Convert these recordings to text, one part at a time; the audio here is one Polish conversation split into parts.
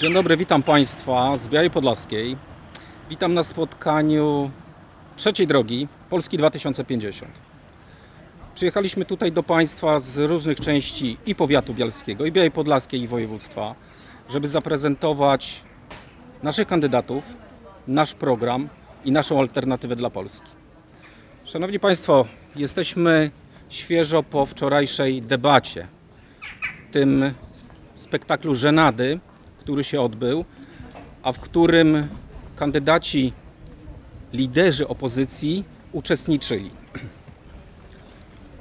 Dzień dobry, witam Państwa z Białej Podlaskiej. Witam na spotkaniu trzeciej drogi Polski 2050. Przyjechaliśmy tutaj do Państwa z różnych części i powiatu bialskiego, i Białej Podlaskiej, i województwa, żeby zaprezentować naszych kandydatów, nasz program i naszą alternatywę dla Polski. Szanowni Państwo, jesteśmy świeżo po wczorajszej debacie, tym spektaklu żenady, który się odbył, a w którym kandydaci, liderzy opozycji uczestniczyli.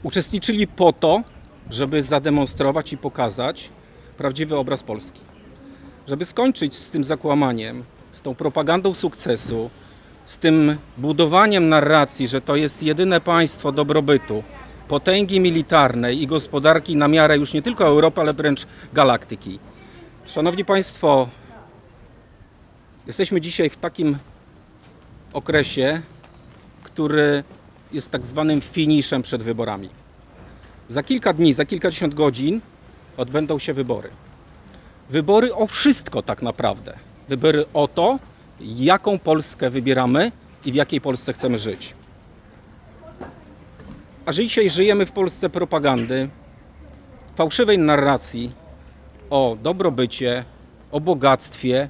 Uczestniczyli po to, żeby zademonstrować i pokazać prawdziwy obraz Polski. Żeby skończyć z tym zakłamaniem, z tą propagandą sukcesu, z tym budowaniem narracji, że to jest jedyne państwo dobrobytu, potęgi militarnej i gospodarki na miarę już nie tylko Europy, ale wręcz galaktyki. Szanowni Państwo, jesteśmy dzisiaj w takim okresie, który jest tak zwanym finiszem przed wyborami. Za kilka dni, za kilkadziesiąt godzin odbędą się wybory. Wybory o wszystko tak naprawdę. Wybory o to, jaką Polskę wybieramy i w jakiej Polsce chcemy żyć. A dzisiaj żyjemy w Polsce propagandy, fałszywej narracji o dobrobycie, o bogactwie,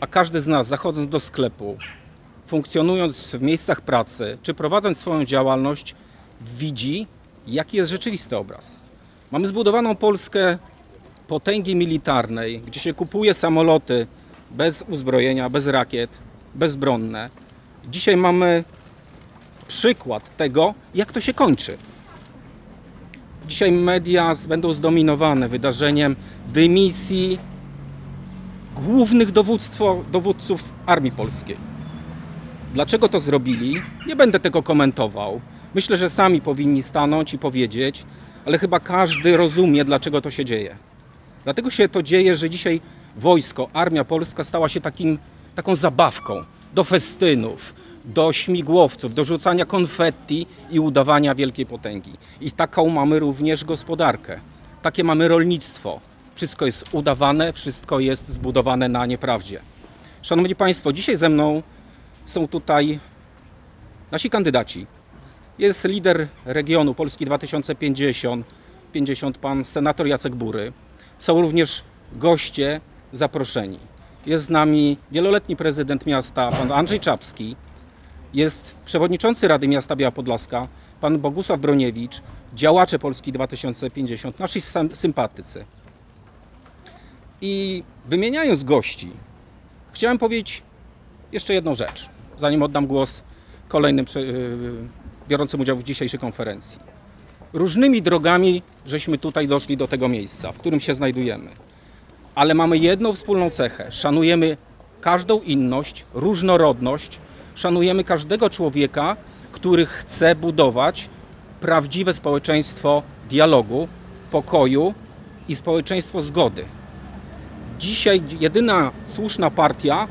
a każdy z nas zachodząc do sklepu, funkcjonując w miejscach pracy, czy prowadząc swoją działalność, widzi, jaki jest rzeczywisty obraz. Mamy zbudowaną Polskę potęgi militarnej, gdzie się kupuje samoloty bez uzbrojenia, bez rakiet, bezbronne. Dzisiaj mamy przykład tego, jak to się kończy. Dzisiaj media będą zdominowane wydarzeniem dymisji głównych dowództwo, dowódców Armii Polskiej. Dlaczego to zrobili? Nie będę tego komentował. Myślę, że sami powinni stanąć i powiedzieć, ale chyba każdy rozumie, dlaczego to się dzieje. Dlatego się to dzieje, że dzisiaj wojsko, armia polska stała się takim, taką zabawką do festynów, do śmigłowców, do rzucania konfetti i udawania wielkiej potęgi. I taką mamy również gospodarkę. Takie mamy rolnictwo. Wszystko jest udawane, wszystko jest zbudowane na nieprawdzie. Szanowni Państwo, dzisiaj ze mną są tutaj nasi kandydaci. Jest lider regionu Polski 2050, 50 pan senator Jacek Bury. Są również goście zaproszeni. Jest z nami wieloletni prezydent miasta, pan Andrzej Czapski. Jest przewodniczący Rady Miasta Biała Podlaska, pan Bogusław Broniewicz, działacze Polski 2050, nasi sympatycy. I wymieniając gości, chciałem powiedzieć jeszcze jedną rzecz, zanim oddam głos kolejnym biorącym udział w dzisiejszej konferencji. Różnymi drogami żeśmy tutaj doszli do tego miejsca, w którym się znajdujemy. Ale mamy jedną wspólną cechę. Szanujemy każdą inność, różnorodność, szanujemy każdego człowieka, który chce budować prawdziwe społeczeństwo dialogu, pokoju i społeczeństwo zgody. Dzisiaj jedyna słuszna partia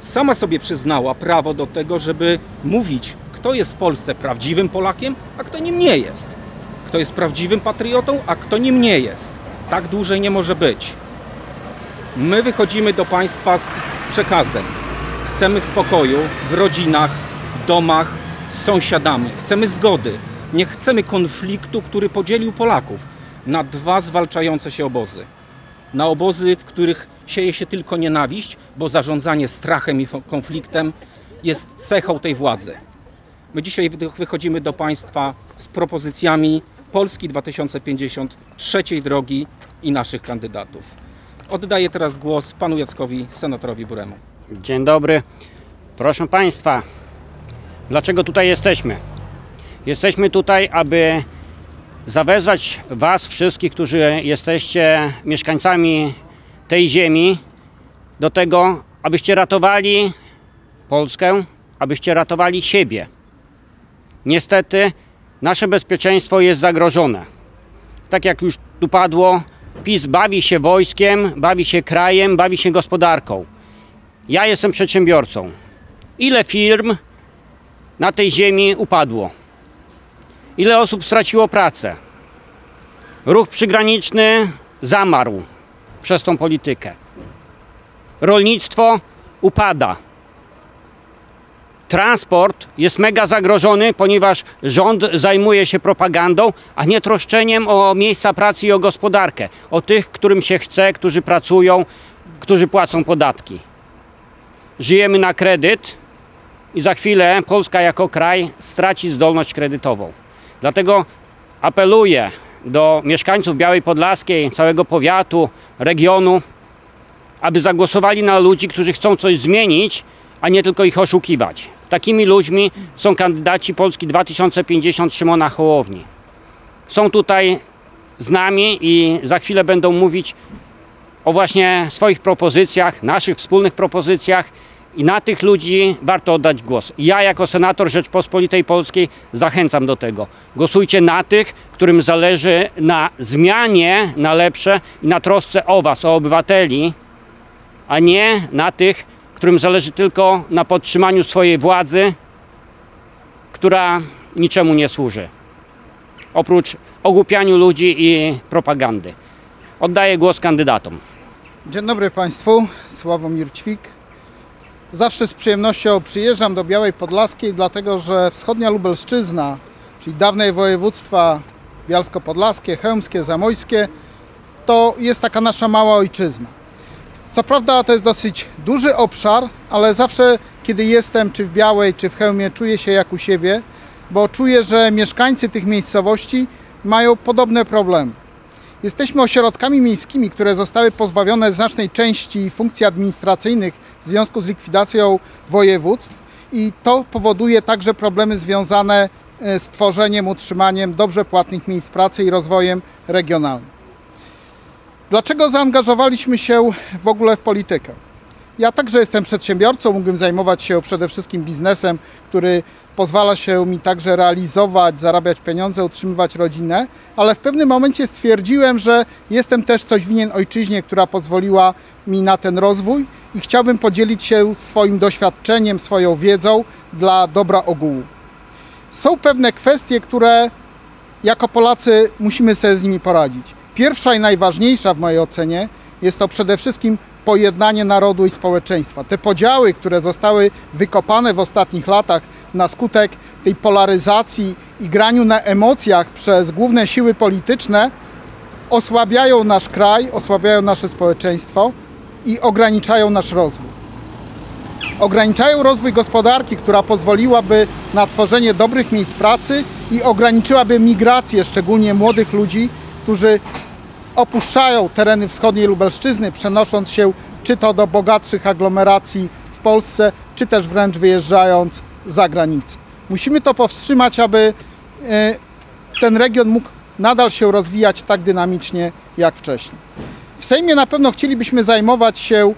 sama sobie przyznała prawo do tego, żeby mówić, kto jest w Polsce prawdziwym Polakiem, a kto nim nie jest. Kto jest prawdziwym patriotą, a kto nim nie jest. Tak dłużej nie może być. My wychodzimy do Państwa z przekazem. Chcemy spokoju w rodzinach, w domach, z sąsiadami. Chcemy zgody. Nie chcemy konfliktu, który podzielił Polaków na dwa zwalczające się obozy. Na obozy, w których sieje się tylko nienawiść, bo zarządzanie strachem i konfliktem jest cechą tej władzy. My dzisiaj wychodzimy do Państwa z propozycjami Polski 2050, trzeciej drogi i naszych kandydatów. Oddaję teraz głos panu Jackowi, senatorowi Buremu. Dzień dobry. Proszę Państwa, dlaczego tutaj jesteśmy? Jesteśmy tutaj, aby zawezwać Was wszystkich, którzy jesteście mieszkańcami tej ziemi, do tego, abyście ratowali Polskę, abyście ratowali siebie. Niestety, nasze bezpieczeństwo jest zagrożone. Tak jak już tu padło, PiS bawi się wojskiem, bawi się krajem, bawi się gospodarką. Ja jestem przedsiębiorcą. Ile firm na tej ziemi upadło? Ile osób straciło pracę? Ruch przygraniczny zamarł przez tą politykę. rolnictwo upada. Transport jest mega zagrożony, ponieważ rząd zajmuje się propagandą, a nie troszczeniem o miejsca pracy i o gospodarkę. O tych, którym się chce, którzy pracują, którzy płacą podatki. Żyjemy na kredyt i za chwilę Polska jako kraj straci zdolność kredytową. Dlatego apeluję do mieszkańców Białej Podlaskiej, całego powiatu, regionu, aby zagłosowali na ludzi, którzy chcą coś zmienić, a nie tylko ich oszukiwać. Takimi ludźmi są kandydaci Polski 2050 Szymona Hołowni. Są tutaj z nami i za chwilę będą mówić o właśnie swoich propozycjach, naszych wspólnych propozycjach i na tych ludzi warto oddać głos. Ja jako senator Rzeczpospolitej Polskiej zachęcam do tego. Głosujcie na tych, którym zależy na zmianie na lepsze i na trosce o Was, o obywateli, a nie na tych, którym zależy tylko na podtrzymaniu swojej władzy, która niczemu nie służy. Oprócz ogłupianiu ludzi i propagandy. Oddaję głos kandydatom. Dzień dobry Państwu, Sławomir Ćwik. Zawsze z przyjemnością przyjeżdżam do Białej Podlaskiej, dlatego że wschodnia Lubelszczyzna, czyli dawne województwa bialsko-podlaskie, chełmskie, zamojskie, to jest taka nasza mała ojczyzna. Co prawda to jest dosyć duży obszar, ale zawsze kiedy jestem czy w Białej, czy w Chełmie, czuję się jak u siebie, bo czuję, że mieszkańcy tych miejscowości mają podobne problemy. Jesteśmy ośrodkami miejskimi, które zostały pozbawione znacznej części funkcji administracyjnych w związku z likwidacją województw i to powoduje także problemy związane e, z tworzeniem, utrzymaniem dobrze płatnych miejsc pracy i rozwojem regionalnym. Dlaczego zaangażowaliśmy się w ogóle w politykę? Ja także jestem przedsiębiorcą, mógłbym zajmować się przede wszystkim biznesem, który pozwala się mi także realizować, zarabiać pieniądze, utrzymywać rodzinę, ale w pewnym momencie stwierdziłem, że jestem też coś winien ojczyźnie, która pozwoliła mi na ten rozwój i chciałbym podzielić się swoim doświadczeniem, swoją wiedzą dla dobra ogółu. Są pewne kwestie, które jako Polacy musimy sobie z nimi poradzić. Pierwsza i najważniejsza w mojej ocenie jest to przede wszystkim pojednanie narodu i społeczeństwa. Te podziały, które zostały wykopane w ostatnich latach na skutek tej polaryzacji i graniu na emocjach przez główne siły polityczne, osłabiają nasz kraj, osłabiają nasze społeczeństwo i ograniczają nasz rozwój. Ograniczają rozwój gospodarki, która pozwoliłaby na tworzenie dobrych miejsc pracy i ograniczyłaby migrację, szczególnie młodych ludzi, którzy opuszczają tereny wschodniej Lubelszczyzny, przenosząc się czy to do bogatszych aglomeracji w Polsce, czy też wręcz wyjeżdżając za granicę. Musimy to powstrzymać, aby e, ten region mógł nadal się rozwijać tak dynamicznie jak wcześniej. W Sejmie na pewno chcielibyśmy zajmować się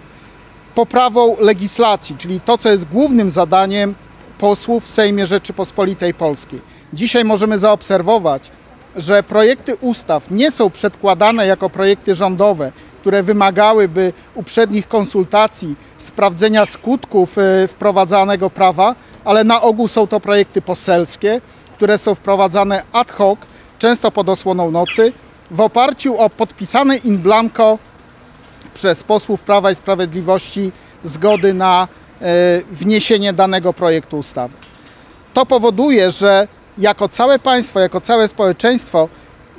poprawą legislacji, czyli to, co jest głównym zadaniem posłów w Sejmie Rzeczypospolitej Polskiej. Dzisiaj możemy zaobserwować, że projekty ustaw nie są przedkładane jako projekty rządowe, które wymagałyby uprzednich konsultacji, sprawdzenia skutków e, wprowadzanego prawa, ale na ogół są to projekty poselskie, które są wprowadzane ad hoc, często pod osłoną nocy, w oparciu o podpisane in blanco przez posłów Prawa i Sprawiedliwości zgody na e, wniesienie danego projektu ustawy. To powoduje, że jako całe państwo, jako całe społeczeństwo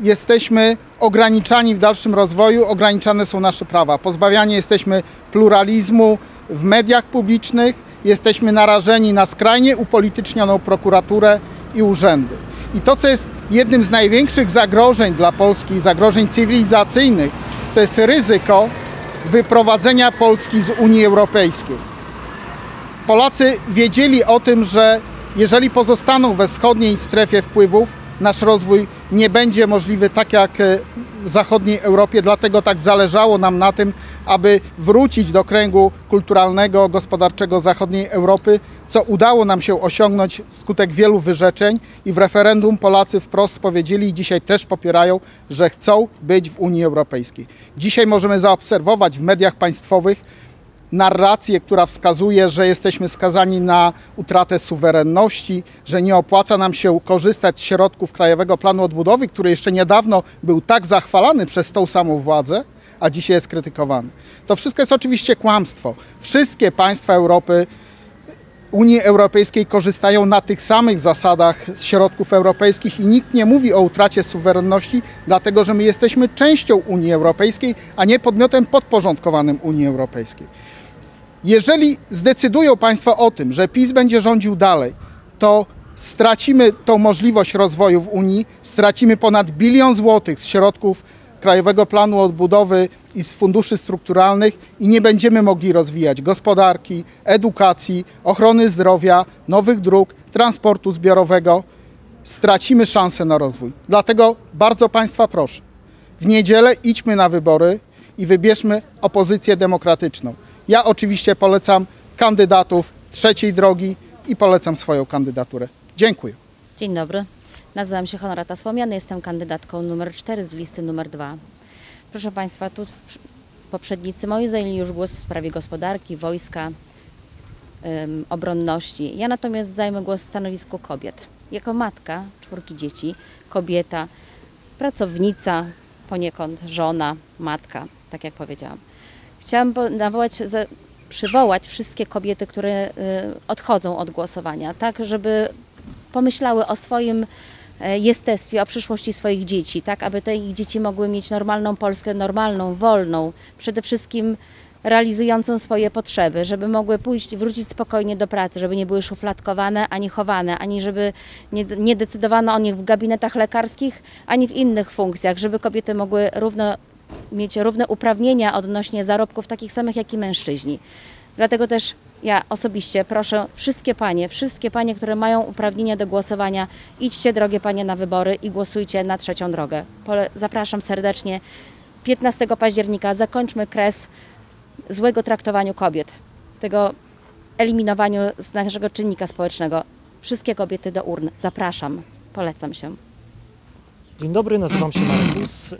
jesteśmy ograniczani w dalszym rozwoju, ograniczane są nasze prawa. Pozbawiani jesteśmy pluralizmu w mediach publicznych, jesteśmy narażeni na skrajnie upolitycznioną prokuraturę i urzędy. I to, co jest jednym z największych zagrożeń dla Polski, zagrożeń cywilizacyjnych, to jest ryzyko wyprowadzenia Polski z Unii Europejskiej. Polacy wiedzieli o tym, że jeżeli pozostaną we wschodniej strefie wpływów, nasz rozwój nie będzie możliwy tak jak w zachodniej Europie, dlatego tak zależało nam na tym, aby wrócić do kręgu kulturalnego, gospodarczego zachodniej Europy, co udało nam się osiągnąć wskutek wielu wyrzeczeń i w referendum Polacy wprost powiedzieli i dzisiaj też popierają, że chcą być w Unii Europejskiej. Dzisiaj możemy zaobserwować w mediach państwowych narrację, która wskazuje, że jesteśmy skazani na utratę suwerenności, że nie opłaca nam się korzystać z środków Krajowego Planu Odbudowy, który jeszcze niedawno był tak zachwalany przez tą samą władzę, a dzisiaj jest krytykowany. To wszystko jest oczywiście kłamstwo. Wszystkie państwa Europy Unii Europejskiej korzystają na tych samych zasadach z środków europejskich i nikt nie mówi o utracie suwerenności, dlatego że my jesteśmy częścią Unii Europejskiej, a nie podmiotem podporządkowanym Unii Europejskiej. Jeżeli zdecydują Państwo o tym, że PiS będzie rządził dalej, to stracimy tą możliwość rozwoju w Unii, stracimy ponad bilion złotych z środków Krajowego Planu Odbudowy i z funduszy strukturalnych i nie będziemy mogli rozwijać gospodarki, edukacji, ochrony zdrowia, nowych dróg, transportu zbiorowego. Stracimy szansę na rozwój. Dlatego bardzo Państwa proszę, w niedzielę idźmy na wybory i wybierzmy opozycję demokratyczną. Ja oczywiście polecam kandydatów trzeciej drogi i polecam swoją kandydaturę. Dziękuję. Dzień dobry. Nazywam się Honorata Słomiany, jestem kandydatką numer 4 z listy numer 2. Proszę Państwa, tu poprzednicy moi zajęli już głos w sprawie gospodarki, wojska, ym, obronności. Ja natomiast zajmę głos w stanowisku kobiet. Jako matka czwórki dzieci, kobieta, pracownica, poniekąd żona, matka, tak jak powiedziałam. Chciałam nawołać, przywołać wszystkie kobiety, które y, odchodzą od głosowania, tak żeby pomyślały o swoim jestestwie, o przyszłości swoich dzieci, tak aby te ich dzieci mogły mieć normalną Polskę, normalną, wolną, przede wszystkim realizującą swoje potrzeby, żeby mogły pójść, wrócić spokojnie do pracy, żeby nie były szufladkowane ani chowane, ani żeby nie, nie decydowano o nich w gabinetach lekarskich, ani w innych funkcjach, żeby kobiety mogły równo mieć równe uprawnienia odnośnie zarobków takich samych jak i mężczyźni. Dlatego też ja osobiście proszę wszystkie panie, wszystkie panie, które mają uprawnienia do głosowania, idźcie drogie panie na wybory i głosujcie na trzecią drogę. Zapraszam serdecznie. 15 października zakończmy kres złego traktowaniu kobiet, tego eliminowaniu z naszego czynnika społecznego. Wszystkie kobiety do urn. Zapraszam. Polecam się. Dzień dobry, nazywam się Markus. e,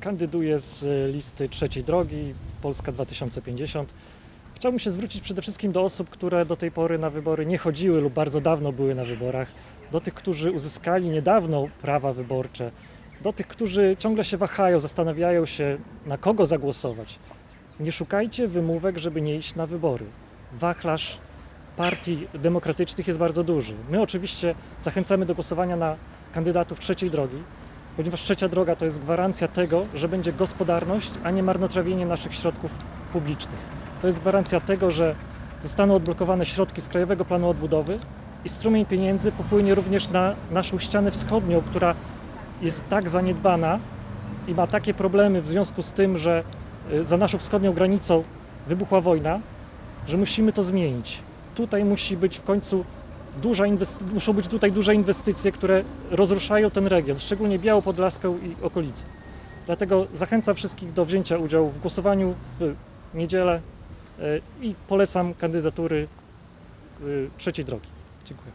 Kandyduję z listy trzeciej drogi Polska 2050. Chciałbym się zwrócić przede wszystkim do osób, które do tej pory na wybory nie chodziły lub bardzo dawno były na wyborach, do tych, którzy uzyskali niedawno prawa wyborcze, do tych, którzy ciągle się wahają, zastanawiają się, na kogo zagłosować. Nie szukajcie wymówek, żeby nie iść na wybory. Wachlarz partii demokratycznych jest bardzo duży. My oczywiście zachęcamy do głosowania na kandydatów trzeciej drogi, ponieważ trzecia droga to jest gwarancja tego, że będzie gospodarność, a nie marnotrawienie naszych środków publicznych. To jest gwarancja tego, że zostaną odblokowane środki z Krajowego Planu Odbudowy i strumień pieniędzy popłynie również na naszą ścianę wschodnią, która jest tak zaniedbana i ma takie problemy w związku z tym, że y, za naszą wschodnią granicą wybuchła wojna, że musimy to zmienić. Tutaj musi być w końcu duża muszą być tutaj duże inwestycje, które rozruszają ten region, szczególnie Białopodlaską i okolice. Dlatego zachęcam wszystkich do wzięcia udziału w głosowaniu w niedzielę i polecam kandydatury y, trzeciej drogi. Dziękuję.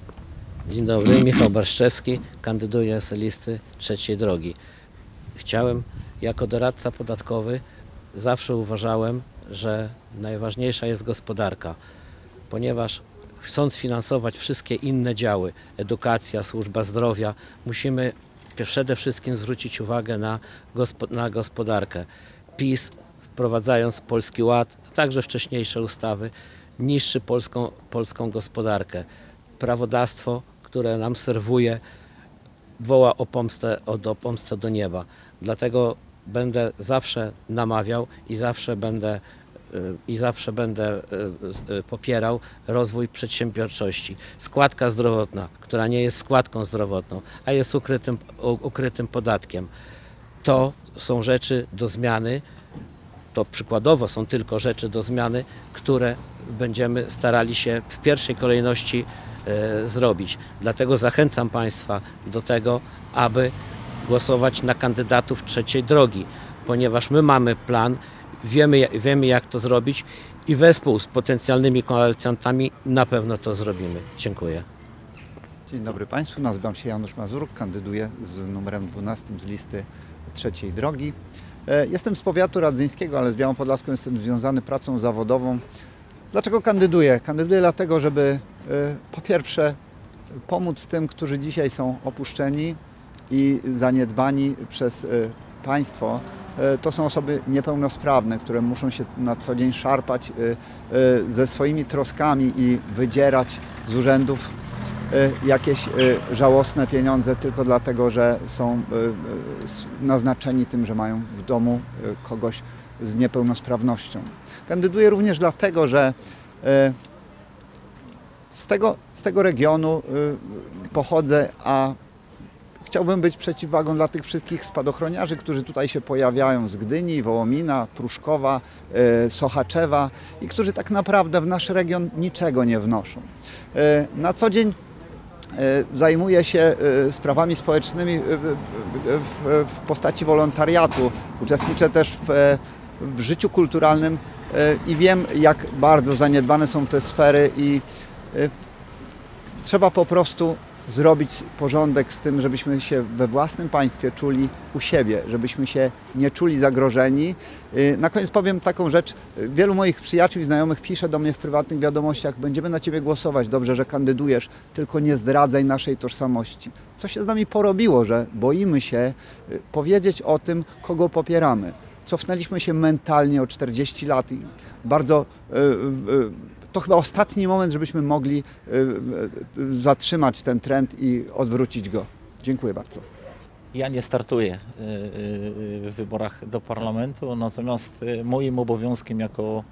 Dzień dobry, Michał Barszczewski, kandyduję z listy trzeciej drogi. Chciałem, jako doradca podatkowy, zawsze uważałem, że najważniejsza jest gospodarka, ponieważ chcąc finansować wszystkie inne działy, edukacja, służba zdrowia, musimy przede wszystkim zwrócić uwagę na gospodarkę. PiS, wprowadzając Polski Ład, a także wcześniejsze ustawy, niszczy polską, polską gospodarkę. Prawodawstwo, które nam serwuje, woła o pomstę, o, o pomstę do nieba. Dlatego będę zawsze namawiał i zawsze będę y, i zawsze będę y, y, popierał rozwój przedsiębiorczości. Składka zdrowotna, która nie jest składką zdrowotną, a jest ukrytym, ukrytym podatkiem. To są rzeczy do zmiany. To przykładowo są tylko rzeczy do zmiany, które będziemy starali się w pierwszej kolejności e, zrobić. Dlatego zachęcam Państwa do tego, aby głosować na kandydatów trzeciej drogi, ponieważ my mamy plan, wiemy, wiemy jak to zrobić i wespół z potencjalnymi koalicjantami na pewno to zrobimy. Dziękuję. Dzień dobry Państwu, nazywam się Janusz Mazurek, kandyduję z numerem 12 z listy trzeciej drogi. E, Jestem z powiatu radzyńskiego, ale z Białą Podlaską jestem związany pracą zawodową. Dlaczego kandyduję? Kandyduję dlatego, żeby e, po pierwsze pomóc tym, którzy dzisiaj są opuszczeni i zaniedbani przez e, państwo, to są osoby niepełnosprawne, które muszą się na co dzień szarpać ze swoimi troskami i wydzierać z urzędów jakieś e, żałosne pieniądze tylko dlatego, że są s- naznaczeni tym, że mają w domu kogoś z niepełnosprawnością. Kandyduję również dlatego, że z tego, z tego regionu y, pochodzę, a chciałbym być przeciwwagą dla tych wszystkich spadochroniarzy, którzy tutaj się pojawiają z Gdyni, Wołomina, Pruszkowa, y, Sochaczewa i którzy tak naprawdę w nasz region niczego nie wnoszą. Y, Na co dzień y, zajmuję się y, sprawami społecznymi y, w- postaci wolontariatu. Uczestniczę też w, e, w życiu kulturalnym i wiem, jak bardzo zaniedbane są te sfery i trzeba po prostu zrobić porządek z tym, żebyśmy się we własnym państwie czuli u siebie, żebyśmy się nie czuli zagrożeni. Y, Na koniec powiem taką rzecz. Wielu moich przyjaciół i znajomych pisze do mnie w prywatnych wiadomościach, będziemy na Ciebie głosować, dobrze, że kandydujesz, tylko nie zdradzaj naszej tożsamości. Co się z nami porobiło, że boimy się y, powiedzieć o tym, kogo popieramy. Cofnęliśmy się mentalnie o 40 lat i bardzo y, y, to chyba ostatni moment, żebyśmy mogli y, y, zatrzymać ten trend i odwrócić go. Dziękuję bardzo. Ja nie startuję y, y, w wyborach do parlamentu, natomiast y, moim obowiązkiem jako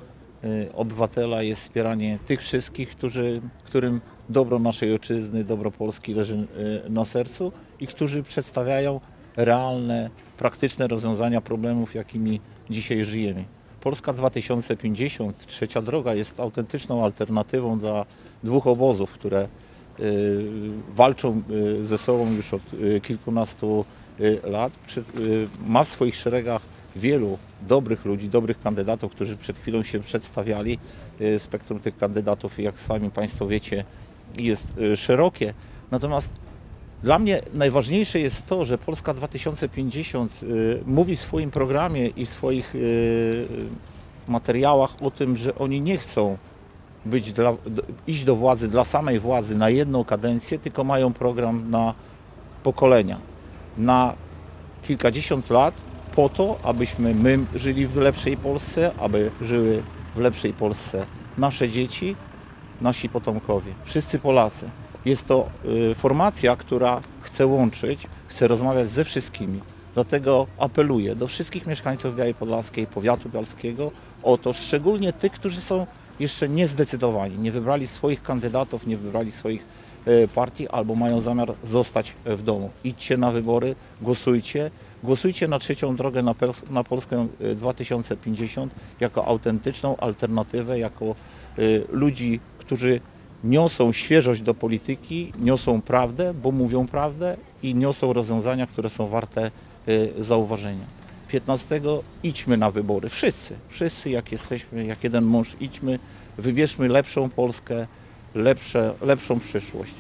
y, obywatela jest wspieranie tych wszystkich, którzy, którym dobro naszej ojczyzny, dobro Polski leży y, na sercu i którzy przedstawiają realne, praktyczne rozwiązania problemów, jakimi dzisiaj żyjemy. Polska 2050, trzecia droga, jest autentyczną alternatywą dla dwóch obozów, które y, walczą y, ze sobą już od y, kilkunastu lat. Ma w swoich szeregach wielu dobrych ludzi, dobrych kandydatów, którzy przed chwilą się przedstawiali. Spektrum tych kandydatów, jak sami Państwo wiecie, jest szerokie. Natomiast dla mnie najważniejsze jest to, że Polska 2050 y, mówi w swoim programie i w swoich y, materiałach o tym, że oni nie chcą być dla, iść do władzy dla samej władzy na jedną kadencję, tylko mają program na pokolenia, na kilkadziesiąt lat po to, abyśmy my żyli w lepszej Polsce, aby żyły w lepszej Polsce nasze dzieci, nasi potomkowie, wszyscy Polacy. Jest to y, formacja, która chce łączyć, chce rozmawiać ze wszystkimi. Dlatego apeluję do wszystkich mieszkańców Białej Podlaskiej, powiatu bialskiego o to, szczególnie tych, którzy są jeszcze niezdecydowani, nie wybrali swoich kandydatów, nie wybrali swoich e, partii albo mają zamiar zostać w domu. Idźcie na wybory, głosujcie. Głosujcie na trzecią drogę na, na Polskę e, 2050 jako autentyczną alternatywę, jako ludzi, którzy niosą świeżość do polityki, niosą prawdę, bo mówią prawdę i niosą rozwiązania, które są warte e, zauważenia. 15 idźmy na wybory. Wszyscy, wszyscy jak jesteśmy, jak jeden mąż, idźmy, wybierzmy lepszą Polskę, lepsze, lepszą przyszłość.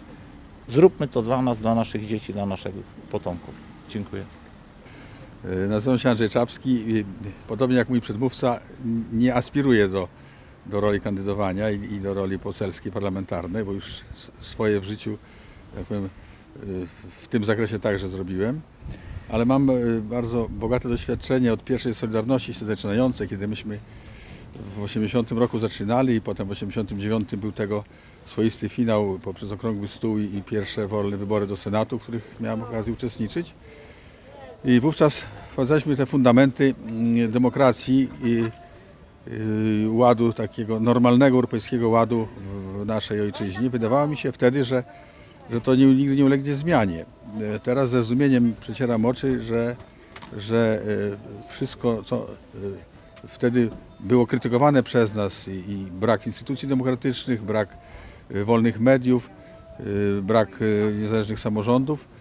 Zróbmy to dla nas, dla naszych dzieci, dla naszych potomków. Dziękuję. E, Nazywam się Andrzej Czapski. i Podobnie jak mój przedmówca, nie aspiruję do, do roli kandydowania i, i do roli poselskiej, parlamentarnej, bo już swoje w życiu, jak powiem, e, w- tym zakresie także zrobiłem. Ale mam e, bardzo bogate doświadczenie od pierwszej Solidarności się zaczynającej, kiedy myśmy w 80 roku zaczynali i potem w 89 był tego swoisty finał poprzez okrągły stół i, pierwsze wolne wybory do Senatu, w których miałem okazję uczestniczyć. I wówczas wprowadzaliśmy te fundamenty mm, demokracji i y, ładu, takiego normalnego europejskiego ładu w naszej ojczyźnie. Wydawało mi się wtedy, że, że to nie, nigdy nie ulegnie zmianie. E, Teraz ze zdumieniem przecieram oczy, że, że e, wszystko, co e, wtedy było krytykowane przez nas i, i brak instytucji demokratycznych, brak wolnych mediów, brak niezależnych samorządów, y,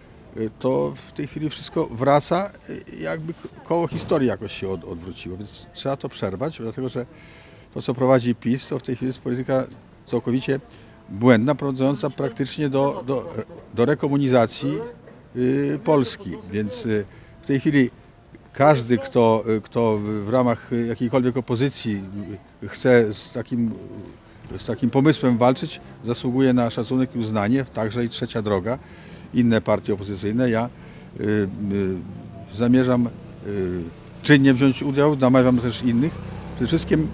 to w tej chwili wszystko wraca, y, jakby koło historii jakoś się od, odwróciło, więc trzeba to przerwać, dlatego że to, co prowadzi PiS, to w tej chwili jest polityka całkowicie błędna, prowadząca praktycznie do, do, do rekomunizacji y, Polski, więc y, w tej chwili każdy, kto, y, kto w- ramach y, jakiejkolwiek opozycji y, chce z takim, y, z takim pomysłem walczyć, zasługuje na szacunek i uznanie, także i trzecia droga, inne partie opozycyjne. Ja y, y, zamierzam y, czynnie wziąć udział, namawiam też innych. Przede wszystkim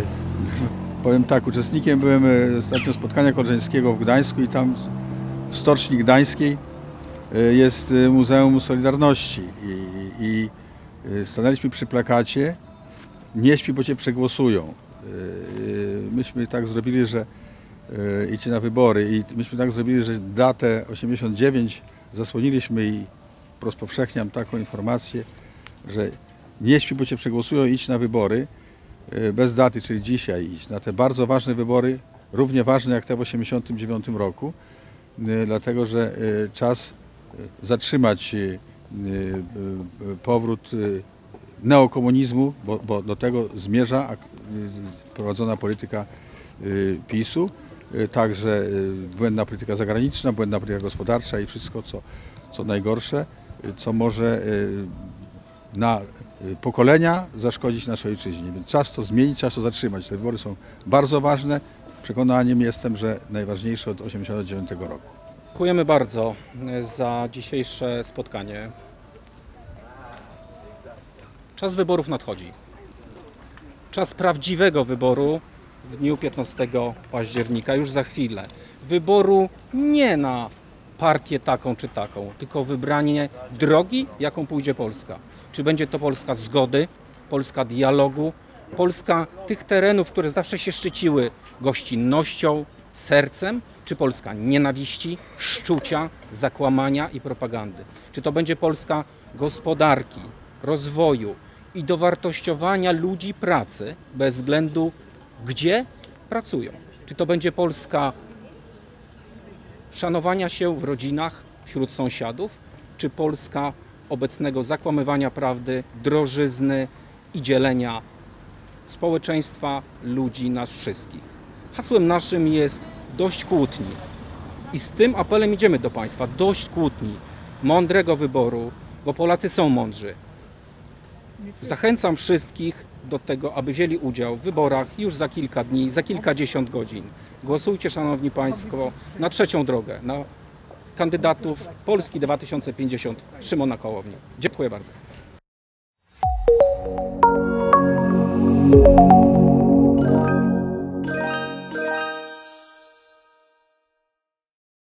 powiem tak, uczestnikiem byłem ostatnio spotkania koleżeńskiego w Gdańsku i tam w Stoczni Gdańskiej jest Muzeum Solidarności i, i stanęliśmy przy plakacie nie śpi, bo cię przegłosują. Myśmy tak zrobili, że e, idźcie na wybory i myśmy tak zrobili, że datę 89 zasłoniliśmy i rozpowszechniam taką informację, że nie śpi, bo cię przegłosują, idź na wybory e, bez daty, czyli dzisiaj idź. Na te bardzo ważne wybory, równie ważne jak te w 89 roku, e, dlatego że czas zatrzymać powrót neokomunizmu, bo, bo do tego zmierza y, prowadzona polityka y, PiSu, y, także y, błędna polityka zagraniczna, błędna polityka gospodarcza i wszystko, co, co najgorsze, y, co może y, na y, pokolenia zaszkodzić naszej ojczyźnie. Więc czas to zmienić, czas to zatrzymać. Te wybory są bardzo ważne. Przekonaniem jestem, że najważniejsze od 1989 roku. Dziękujemy bardzo za dzisiejsze spotkanie. Czas wyborów nadchodzi. Czas prawdziwego wyboru w dniu 15 października, już za chwilę. Wyboru nie na partię taką czy taką, tylko wybranie drogi, jaką pójdzie Polska. Czy będzie to Polska zgody, Polska dialogu, Polska tych terenów, które zawsze się szczyciły gościnnością, sercem, czy Polska nienawiści, szczucia, zakłamania i propagandy? Czy to będzie Polska gospodarki, rozwoju i dowartościowania ludzi pracy bez względu gdzie pracują? Czy to będzie Polska szanowania się w rodzinach, wśród sąsiadów, czy Polska obecnego zakłamywania prawdy, drożyzny i dzielenia społeczeństwa, ludzi, nas wszystkich. Hasłem naszym jest dość kłótni. I z tym apelem idziemy do Państwa. Dość kłótni, mądrego wyboru, bo Polacy są mądrzy. Zachęcam wszystkich do tego, aby wzięli udział w wyborach już za kilka dni, za kilkadziesiąt godzin. Głosujcie, Szanowni Państwo, na trzecią drogę, na kandydatów Polski 2050 Szymona Kołowni. Dziękuję bardzo.